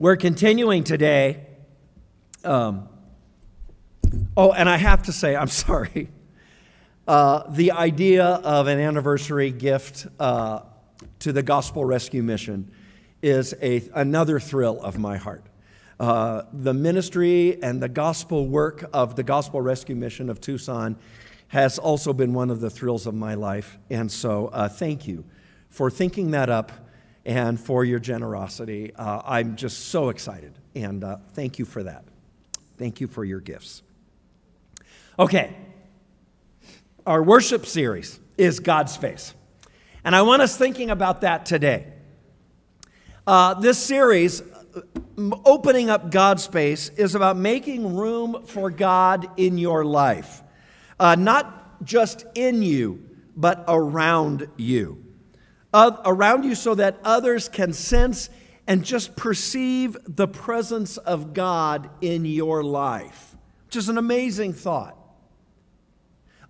We're continuing today. Um, oh, and I have to say, I'm sorry. Uh, the idea of an anniversary gift uh, to the Gospel Rescue Mission is a, another thrill of my heart. Uh, the ministry and the gospel work of the Gospel Rescue Mission of Tucson has also been one of the thrills of my life. And so, uh, thank you for thinking that up and for your generosity. Uh, I'm just so excited, and uh, thank you for that. Thank you for your gifts. Okay, our worship series is God Space, and I want us thinking about that today. Uh, this series, opening up God's space, is about making room for God in your life, uh, not just in you, but around you around you so that others can sense and just perceive the presence of God in your life, which is an amazing thought.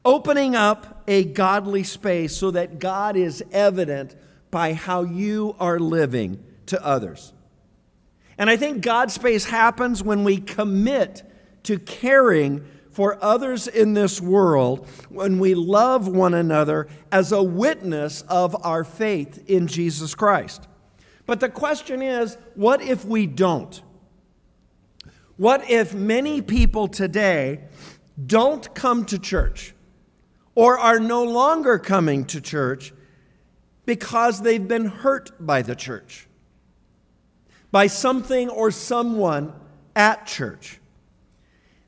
Opening up a godly space so that God is evident by how you are living to others. And I think God's space happens when we commit to caring for others in this world when we love one another as a witness of our faith in Jesus Christ. But the question is what if we don't? What if many people today don't come to church or are no longer coming to church because they've been hurt by the church, by something or someone at church?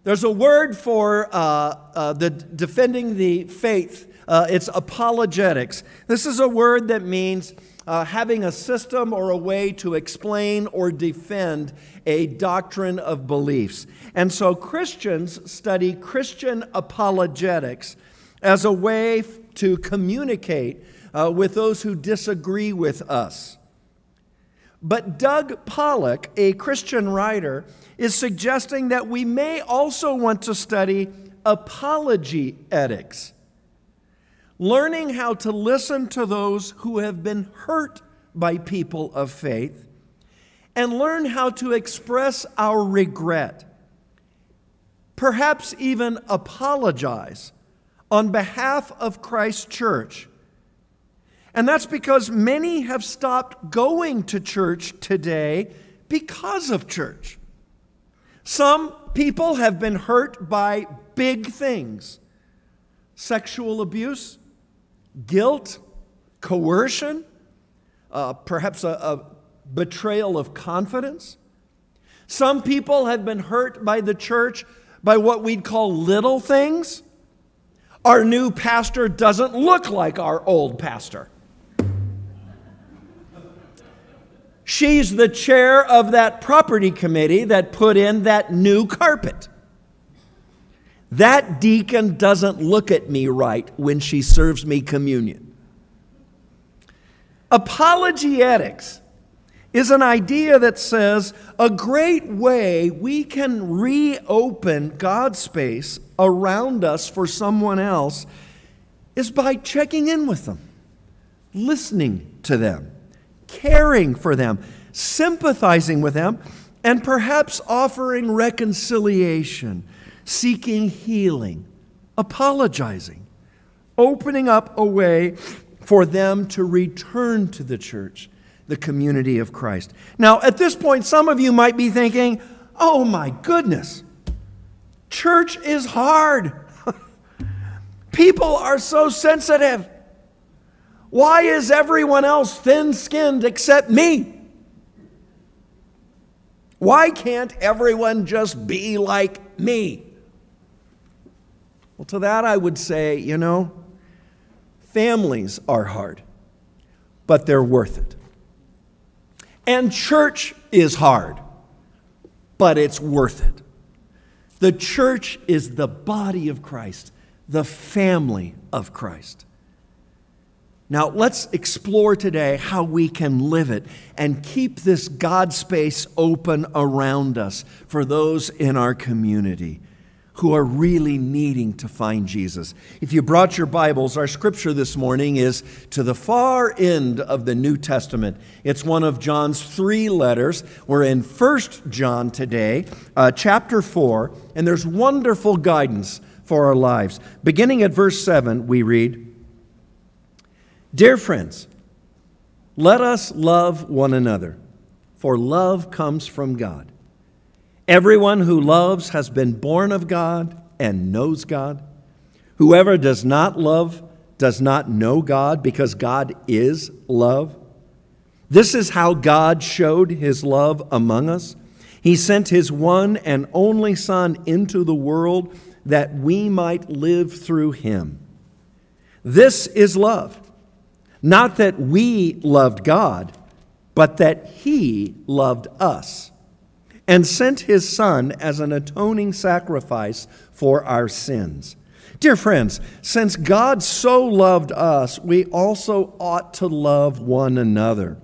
There's a word for uh, uh, the defending the faith. Uh, it's apologetics. This is a word that means uh, having a system or a way to explain or defend a doctrine of beliefs. And so Christians study Christian apologetics as a way to communicate uh, with those who disagree with us. But Doug Pollock, a Christian writer, is suggesting that we may also want to study apology ethics, learning how to listen to those who have been hurt by people of faith, and learn how to express our regret, perhaps even apologize on behalf of Christ's church. And that's because many have stopped going to church today because of church. Some people have been hurt by big things sexual abuse, guilt, coercion, uh, perhaps a, a betrayal of confidence. Some people have been hurt by the church by what we'd call little things. Our new pastor doesn't look like our old pastor. She's the chair of that property committee that put in that new carpet. That deacon doesn't look at me right when she serves me communion. Apologetics is an idea that says a great way we can reopen God's space around us for someone else is by checking in with them, listening to them caring for them, sympathizing with them, and perhaps offering reconciliation, seeking healing, apologizing, opening up a way for them to return to the church, the community of Christ. Now, at this point, some of you might be thinking, oh my goodness, church is hard. People are so sensitive. Why is everyone else thin skinned except me? Why can't everyone just be like me? Well, to that I would say, you know, families are hard, but they're worth it. And church is hard, but it's worth it. The church is the body of Christ, the family of Christ. Now, let's explore today how we can live it and keep this God space open around us for those in our community who are really needing to find Jesus. If you brought your Bibles, our scripture this morning is to the far end of the New Testament. It's one of John's three letters. We're in First John today, uh, chapter 4, and there's wonderful guidance for our lives. Beginning at verse 7, we read Dear friends, let us love one another, for love comes from God. Everyone who loves has been born of God and knows God. Whoever does not love does not know God because God is love. This is how God showed his love among us. He sent his one and only Son into the world that we might live through him. This is love. Not that we loved God, but that he loved us and sent his Son as an atoning sacrifice for our sins. Dear friends, since God so loved us, we also ought to love one another.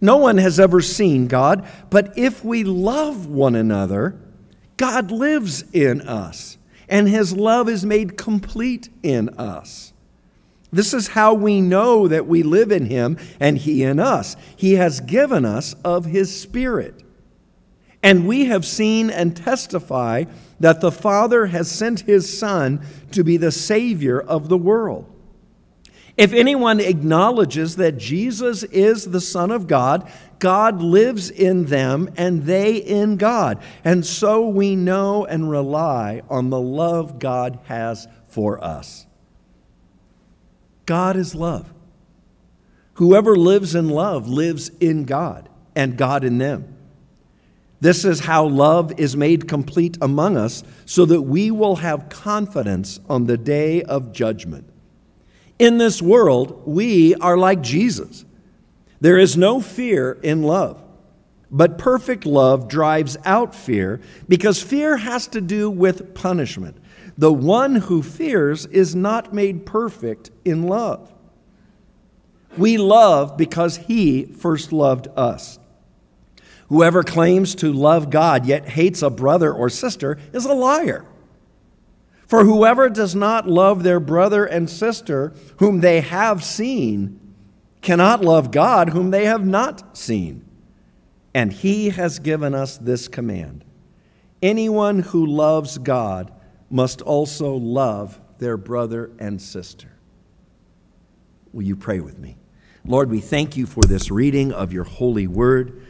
No one has ever seen God, but if we love one another, God lives in us, and his love is made complete in us. This is how we know that we live in him and he in us. He has given us of his Spirit. And we have seen and testify that the Father has sent his Son to be the Savior of the world. If anyone acknowledges that Jesus is the Son of God, God lives in them and they in God. And so we know and rely on the love God has for us. God is love. Whoever lives in love lives in God and God in them. This is how love is made complete among us, so that we will have confidence on the day of judgment. In this world, we are like Jesus. There is no fear in love, but perfect love drives out fear because fear has to do with punishment. The one who fears is not made perfect in love. We love because he first loved us. Whoever claims to love God yet hates a brother or sister is a liar. For whoever does not love their brother and sister whom they have seen cannot love God whom they have not seen. And he has given us this command anyone who loves God must also love their brother and sister. Will you pray with me? Lord, we thank you for this reading of your holy word.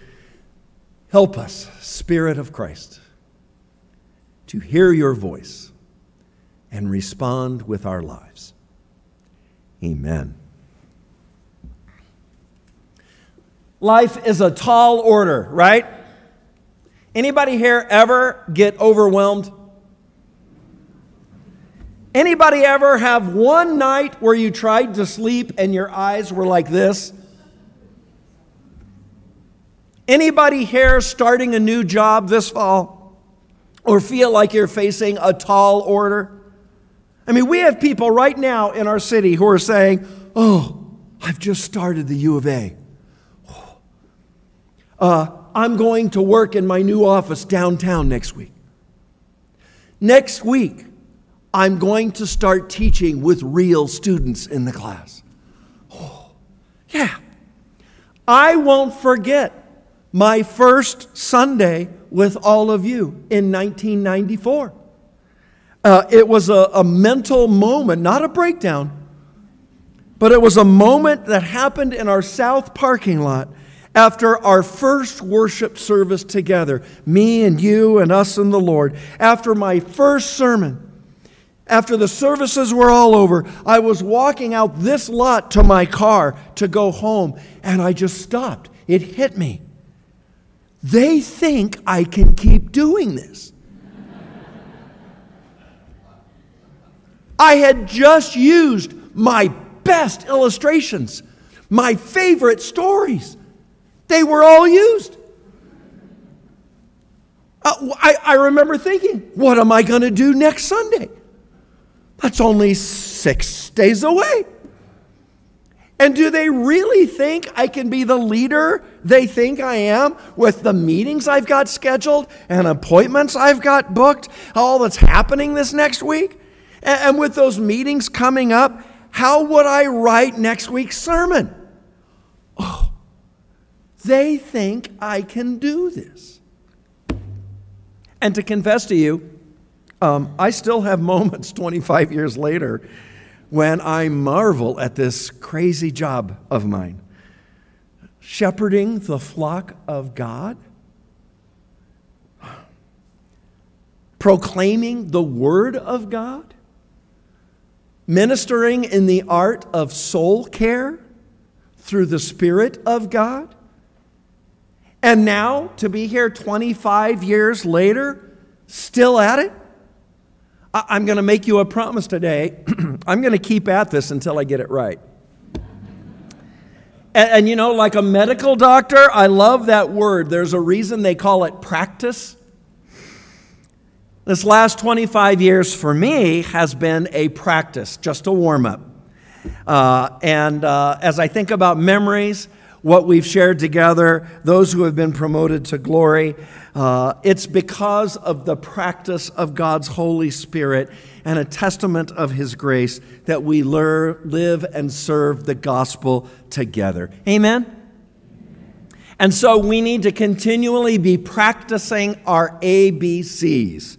Help us, Spirit of Christ, to hear your voice and respond with our lives. Amen. Life is a tall order, right? Anybody here ever get overwhelmed? Anybody ever have one night where you tried to sleep and your eyes were like this? Anybody here starting a new job this fall or feel like you're facing a tall order? I mean, we have people right now in our city who are saying, Oh, I've just started the U of A. Uh, I'm going to work in my new office downtown next week. Next week, I'm going to start teaching with real students in the class. Oh, yeah. I won't forget my first Sunday with all of you in 1994. Uh, it was a, a mental moment, not a breakdown, but it was a moment that happened in our south parking lot after our first worship service together, me and you and us and the Lord. After my first sermon, after the services were all over, I was walking out this lot to my car to go home, and I just stopped. It hit me. They think I can keep doing this. I had just used my best illustrations, my favorite stories. They were all used. Uh, I, I remember thinking, what am I going to do next Sunday? That's only six days away. And do they really think I can be the leader they think I am with the meetings I've got scheduled and appointments I've got booked, all that's happening this next week? And with those meetings coming up, how would I write next week's sermon? Oh, they think I can do this. And to confess to you, um, I still have moments 25 years later when I marvel at this crazy job of mine. Shepherding the flock of God, proclaiming the Word of God, ministering in the art of soul care through the Spirit of God. And now to be here 25 years later, still at it, I'm going to make you a promise today. I'm going to keep at this until I get it right. And, and, you know, like a medical doctor, I love that word. There's a reason they call it practice. This last 25 years for me has been a practice, just a warm up. Uh, and uh, as I think about memories, what we've shared together, those who have been promoted to glory. Uh, it's because of the practice of God's Holy Spirit and a testament of His grace that we live and serve the gospel together. Amen? And so we need to continually be practicing our ABCs.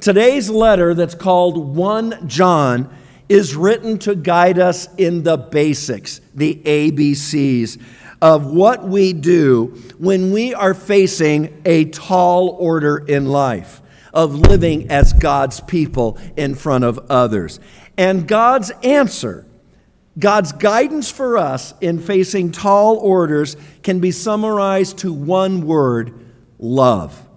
Today's letter, that's called 1 John, is written to guide us in the basics, the ABCs of what we do when we are facing a tall order in life of living as God's people in front of others. And God's answer, God's guidance for us in facing tall orders can be summarized to one word love.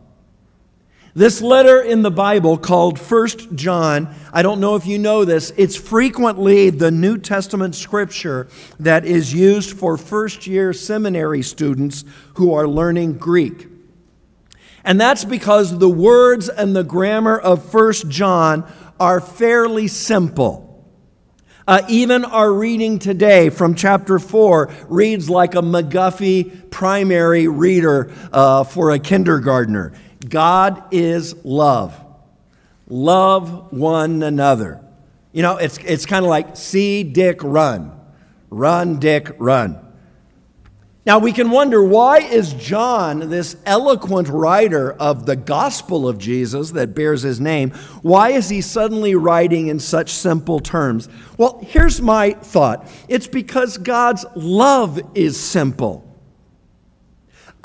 This letter in the Bible called First John, I don't know if you know this, it's frequently the New Testament scripture that is used for first year seminary students who are learning Greek. And that's because the words and the grammar of First John are fairly simple. Uh, even our reading today from chapter 4 reads like a McGuffey primary reader uh, for a kindergartner. God is love. Love one another. You know, it's, it's kind of like see Dick run. Run, Dick, run. Now we can wonder why is John, this eloquent writer of the gospel of Jesus that bears his name, why is he suddenly writing in such simple terms? Well, here's my thought. It's because God's love is simple.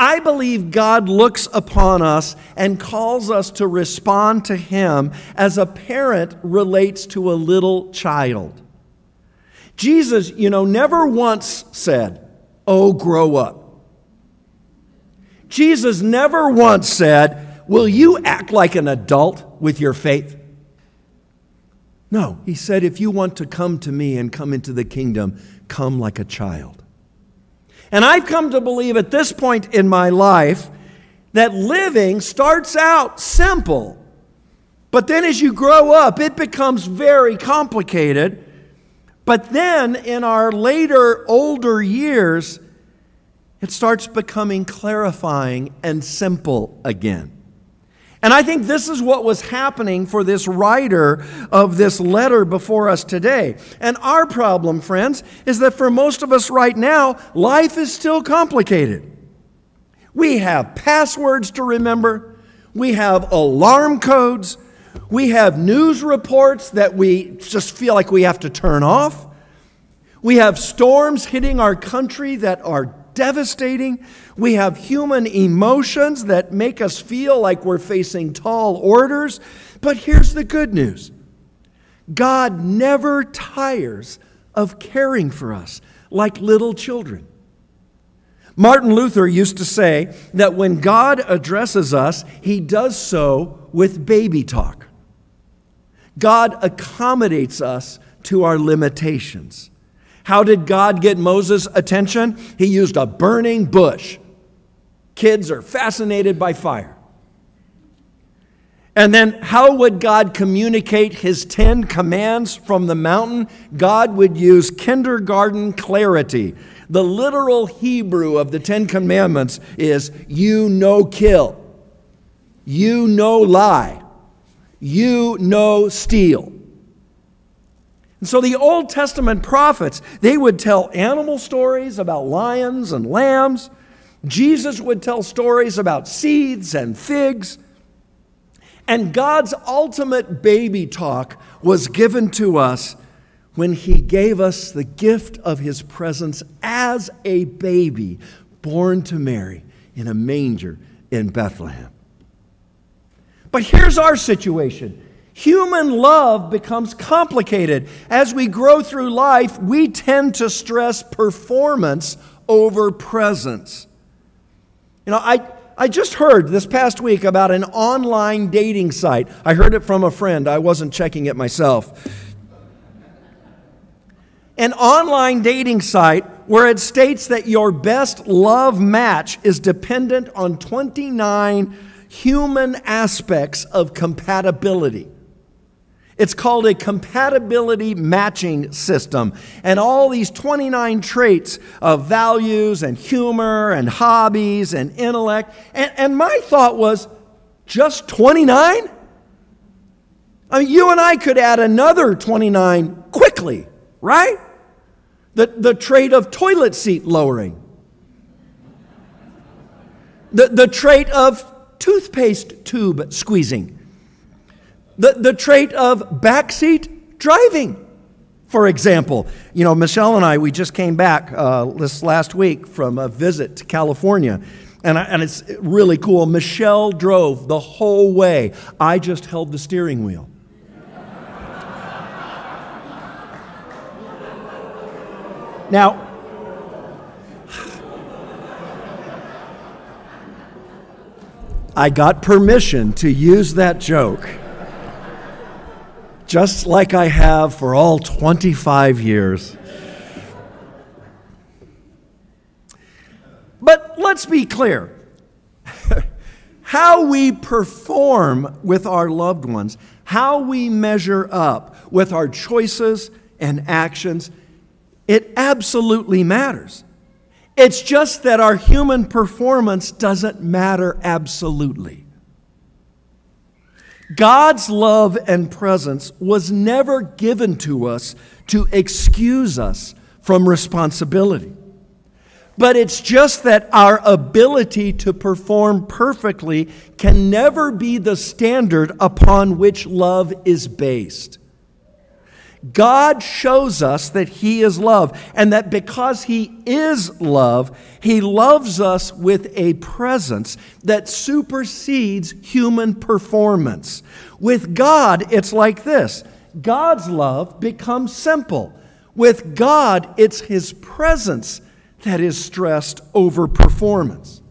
I believe God looks upon us and calls us to respond to Him as a parent relates to a little child. Jesus, you know, never once said, Oh, grow up. Jesus never once said, Will you act like an adult with your faith? No, he said, If you want to come to me and come into the kingdom, come like a child. And I've come to believe at this point in my life that living starts out simple. But then as you grow up, it becomes very complicated. But then in our later, older years, it starts becoming clarifying and simple again. And I think this is what was happening for this writer of this letter before us today. And our problem, friends, is that for most of us right now, life is still complicated. We have passwords to remember, we have alarm codes, we have news reports that we just feel like we have to turn off. We have storms hitting our country that are devastating. We have human emotions that make us feel like we're facing tall orders. But here's the good news God never tires of caring for us like little children. Martin Luther used to say that when God addresses us, he does so with baby talk. God accommodates us to our limitations. How did God get Moses' attention? He used a burning bush. Kids are fascinated by fire. And then, how would God communicate his Ten Commands from the mountain? God would use kindergarten clarity. The literal Hebrew of the Ten Commandments is you no kill, you no lie, you no steal. And so the Old Testament prophets, they would tell animal stories about lions and lambs. Jesus would tell stories about seeds and figs. And God's ultimate baby talk was given to us when He gave us the gift of His presence as a baby born to Mary in a manger in Bethlehem. But here's our situation. Human love becomes complicated. As we grow through life, we tend to stress performance over presence. You know, I, I just heard this past week about an online dating site. I heard it from a friend, I wasn't checking it myself. An online dating site where it states that your best love match is dependent on 29 human aspects of compatibility. It's called a compatibility matching system. And all these 29 traits of values and humor and hobbies and intellect. And, and my thought was, just 29? I mean, you and I could add another 29 quickly, right? The, the trait of toilet seat lowering, the, the trait of toothpaste tube squeezing the, the trait of backseat driving, for example. You know, Michelle and I, we just came back uh, this last week from a visit to California. And, I, and it's really cool. Michelle drove the whole way. I just held the steering wheel. Now, I got permission to use that joke just like I have for all 25 years. But let's be clear how we perform with our loved ones, how we measure up with our choices and actions, it absolutely matters. It's just that our human performance doesn't matter absolutely. God's love and presence was never given to us to excuse us from responsibility. But it's just that our ability to perform perfectly can never be the standard upon which love is based. God shows us that He is love, and that because He is love, He loves us with a presence that supersedes human performance. With God, it's like this God's love becomes simple. With God, it's His presence that is stressed over performance.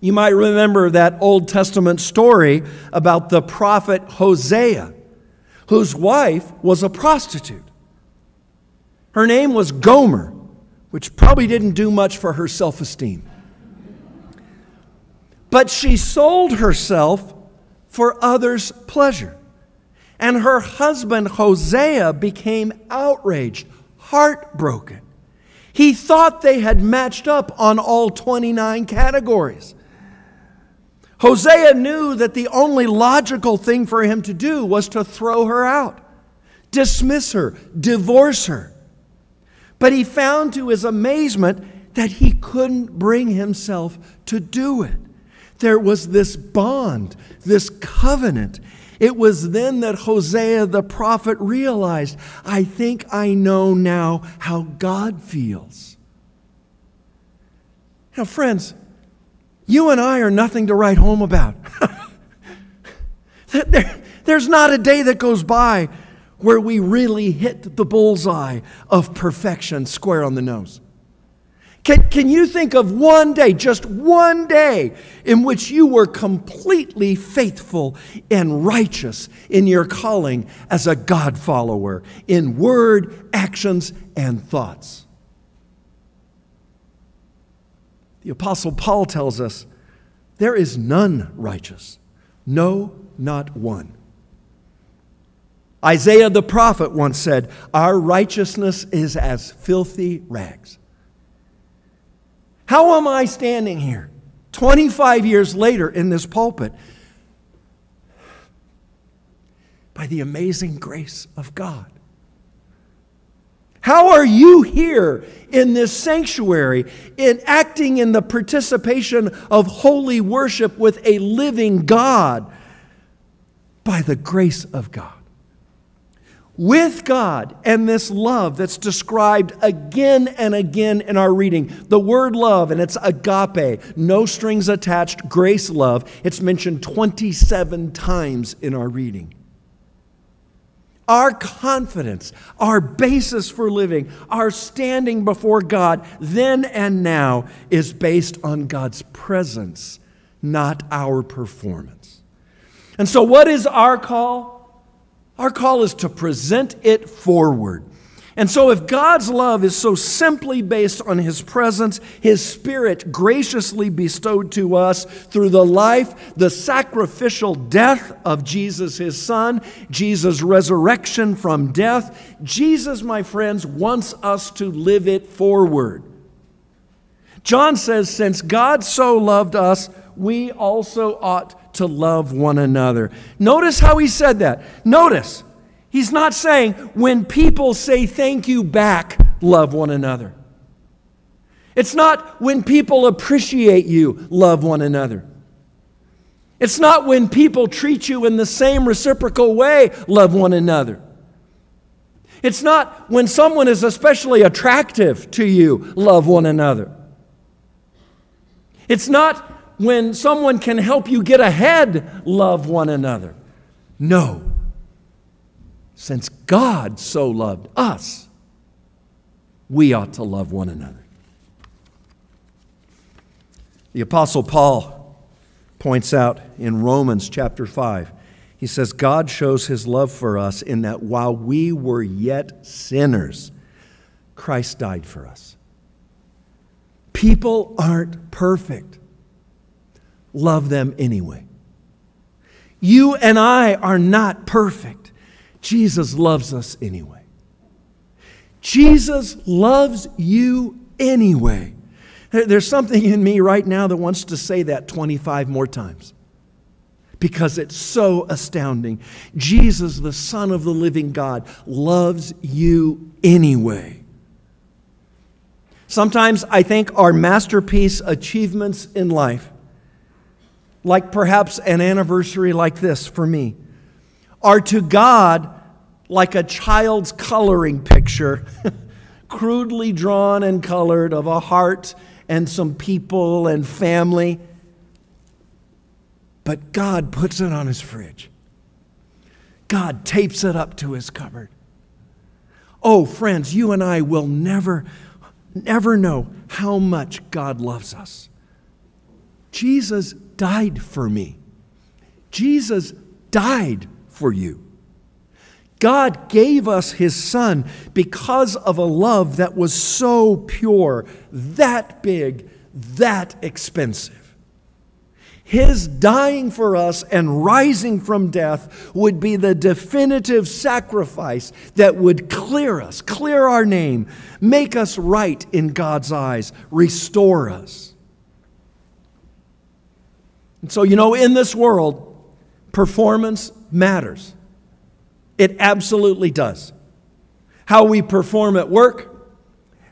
You might remember that Old Testament story about the prophet Hosea whose wife was a prostitute. Her name was Gomer, which probably didn't do much for her self esteem. But she sold herself for others' pleasure. And her husband, Hosea, became outraged, heartbroken. He thought they had matched up on all 29 categories. Hosea knew that the only logical thing for him to do was to throw her out, dismiss her, divorce her. But he found to his amazement that he couldn't bring himself to do it. There was this bond, this covenant. It was then that Hosea the prophet realized, I think I know now how God feels. Now, friends, you and I are nothing to write home about. there's not a day that goes by where we really hit the bullseye of perfection square on the nose. Can, can you think of one day, just one day, in which you were completely faithful and righteous in your calling as a God follower in word, actions, and thoughts? The Apostle Paul tells us there is none righteous, No, not one. Isaiah the prophet once said, Our righteousness is as filthy rags. How am I standing here 25 years later in this pulpit? By the amazing grace of God. How are you here in this sanctuary, in acting in the participation of holy worship with a living God? By the grace of God. With God and this love that's described again and again in our reading. The word love, and it's agape, no strings attached, grace love. It's mentioned 27 times in our reading. Our confidence, our basis for living, our standing before God then and now is based on God's presence, not our performance. And so, what is our call? Our call is to present it forward. And so, if God's love is so simply based on His presence, His Spirit graciously bestowed to us through the life, the sacrificial death of Jesus, His Son, Jesus' resurrection from death, Jesus, my friends, wants us to live it forward. John says, Since God so loved us, we also ought to love one another. Notice how he said that. Notice. He's not saying when people say thank you back, love one another. It's not when people appreciate you, love one another. It's not when people treat you in the same reciprocal way, love one another. It's not when someone is especially attractive to you, love one another. It's not when someone can help you get ahead, love one another. No. Since God so loved us, we ought to love one another. The Apostle Paul points out in Romans chapter 5, he says, God shows his love for us in that while we were yet sinners, Christ died for us. People aren't perfect. Love them anyway. You and I are not perfect. Jesus loves us anyway. Jesus loves you anyway. There's something in me right now that wants to say that 25 more times because it's so astounding. Jesus, the Son of the living God, loves you anyway. Sometimes I think our masterpiece achievements in life, like perhaps an anniversary like this for me, are to God like a child's coloring picture, crudely drawn and colored of a heart and some people and family. But God puts it on his fridge. God tapes it up to his cupboard. Oh, friends, you and I will never, never know how much God loves us. Jesus died for me. Jesus died for you. God gave us His Son because of a love that was so pure, that big, that expensive. His dying for us and rising from death would be the definitive sacrifice that would clear us, clear our name, make us right in God's eyes, restore us. And so, you know, in this world, performance matters. It absolutely does. How we perform at work,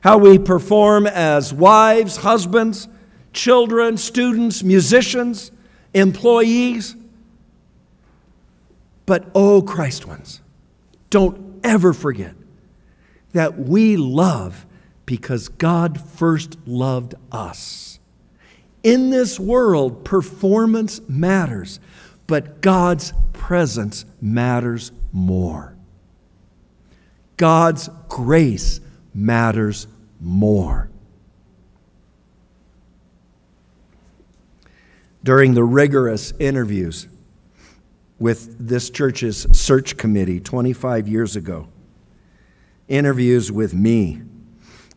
how we perform as wives, husbands, children, students, musicians, employees. But oh, Christ ones, don't ever forget that we love because God first loved us. In this world, performance matters, but God's presence matters more. God's grace matters more. During the rigorous interviews with this church's search committee 25 years ago, interviews with me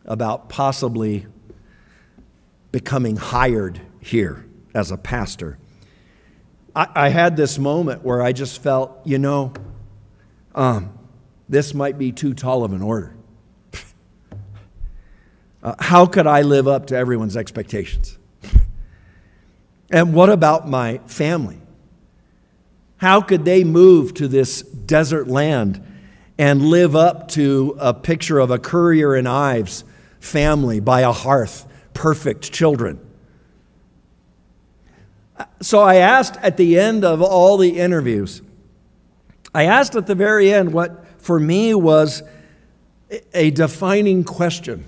about possibly becoming hired here as a pastor I, I had this moment where I just felt, you know, um, this might be too tall of an order. Uh, how could I live up to everyone's expectations? and what about my family? How could they move to this desert land and live up to a picture of a Currier and Ives family by a hearth, perfect children? So I asked at the end of all the interviews, I asked at the very end what for me was a defining question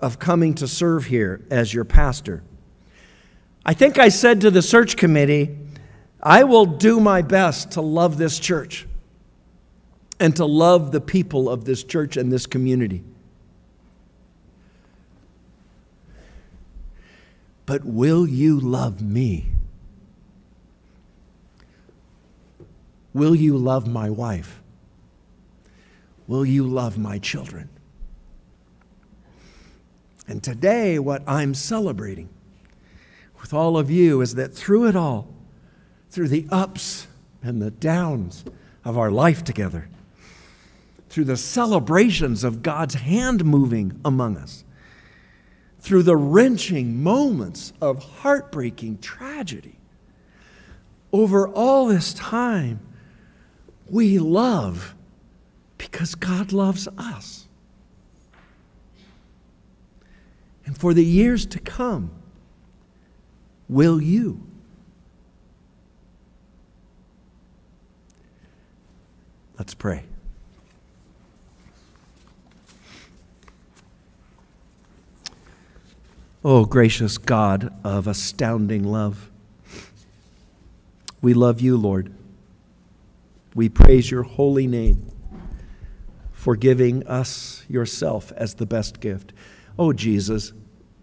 of coming to serve here as your pastor. I think I said to the search committee, I will do my best to love this church and to love the people of this church and this community. But will you love me? Will you love my wife? Will you love my children? And today, what I'm celebrating with all of you is that through it all, through the ups and the downs of our life together, through the celebrations of God's hand moving among us, through the wrenching moments of heartbreaking tragedy. Over all this time, we love because God loves us. And for the years to come, will you? Let's pray. Oh, gracious God of astounding love, we love you, Lord. We praise your holy name for giving us yourself as the best gift. Oh, Jesus,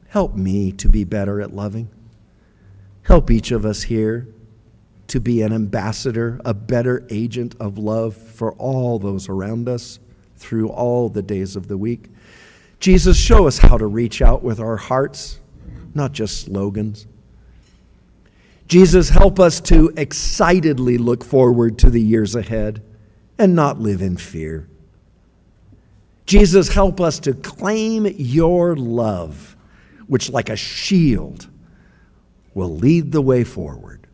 help me to be better at loving. Help each of us here to be an ambassador, a better agent of love for all those around us through all the days of the week. Jesus, show us how to reach out with our hearts, not just slogans. Jesus, help us to excitedly look forward to the years ahead and not live in fear. Jesus, help us to claim your love, which, like a shield, will lead the way forward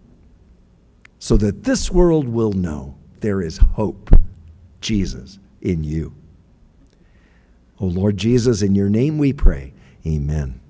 so that this world will know there is hope, Jesus, in you. O Lord Jesus, in your name we pray. Amen.